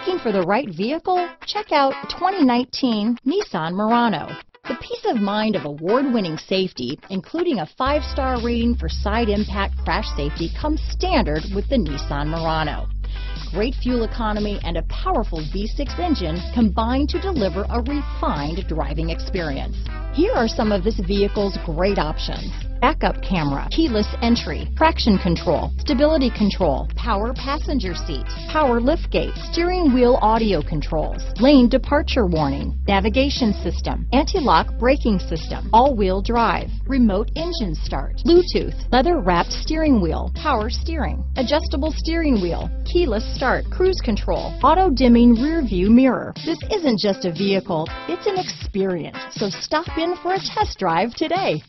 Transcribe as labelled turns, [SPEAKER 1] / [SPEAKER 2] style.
[SPEAKER 1] Looking for the right vehicle? Check out 2019 Nissan Murano. The peace of mind of award-winning safety, including a five-star rating for side impact crash safety, comes standard with the Nissan Murano. Great fuel economy and a powerful V6 engine combine to deliver a refined driving experience. Here are some of this vehicle's great options backup camera, keyless entry, traction control, stability control, power passenger seat, power liftgate, steering wheel audio controls, lane departure warning, navigation system, anti-lock braking system, all-wheel drive, remote engine start, Bluetooth, leather-wrapped steering wheel, power steering, adjustable steering wheel, keyless start, cruise control, auto-dimming rear view mirror. This isn't just a vehicle, it's an experience. So stop in for a test drive today.